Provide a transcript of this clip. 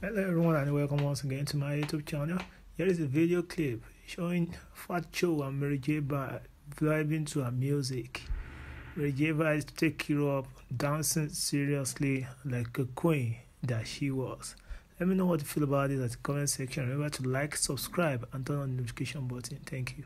Hello everyone and welcome once again to my YouTube channel. Here is a video clip showing Fat Joe and Mary J. vibing to her music. Mary J. is taking up dancing seriously like a queen that she was. Let me know what you feel about it at the comment section. Remember to like, subscribe and turn on the notification button. Thank you.